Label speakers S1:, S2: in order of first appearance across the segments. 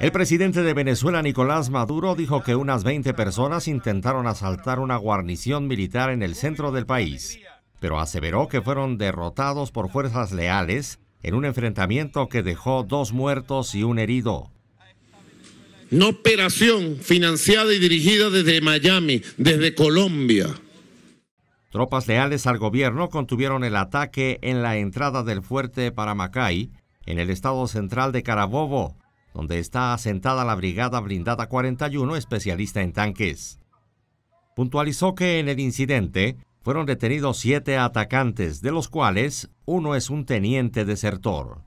S1: El presidente de Venezuela, Nicolás Maduro, dijo que unas 20 personas intentaron asaltar una guarnición militar en el centro del país, pero aseveró que fueron derrotados por fuerzas leales en un enfrentamiento que dejó dos muertos y un herido.
S2: Una operación financiada y dirigida desde Miami, desde Colombia.
S1: Tropas leales al gobierno contuvieron el ataque en la entrada del fuerte Paramacay, en el estado central de Carabobo, donde está asentada la Brigada Blindada 41 especialista en tanques. Puntualizó que en el incidente fueron detenidos siete atacantes, de los cuales uno es un teniente desertor.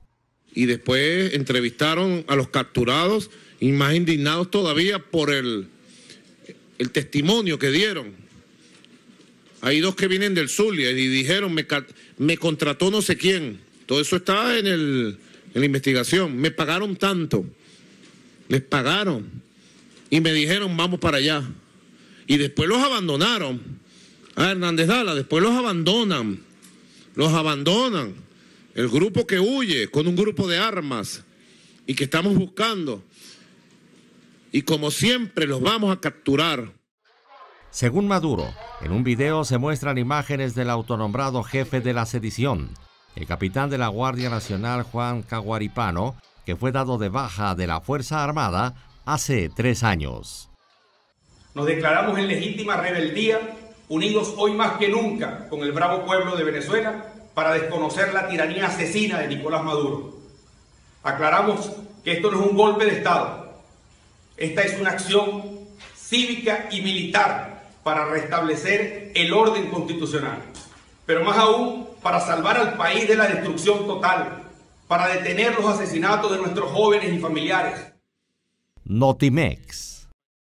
S2: Y después entrevistaron a los capturados y más indignados todavía por el, el testimonio que dieron. Hay dos que vienen del Zulia y dijeron, me, me contrató no sé quién. Todo eso está en, el, en la investigación. Me pagaron tanto les pagaron y me dijeron vamos para allá. Y después los abandonaron. A Hernández Dala, después los abandonan. Los abandonan. El grupo que huye con un grupo de armas y que estamos buscando. Y como siempre los vamos a capturar.
S1: Según Maduro, en un video se muestran imágenes del autonombrado jefe de la sedición, el capitán de la Guardia Nacional Juan Caguaripano, que fue dado de baja de la Fuerza Armada hace tres años.
S3: Nos declaramos en legítima rebeldía, unidos hoy más que nunca con el bravo pueblo de Venezuela para desconocer la tiranía asesina de Nicolás Maduro. Aclaramos que esto no es un golpe de Estado, esta es una acción cívica y militar para restablecer el orden constitucional, pero más aún para salvar al país de la destrucción total para detener los asesinatos de nuestros jóvenes y familiares.
S1: Notimex.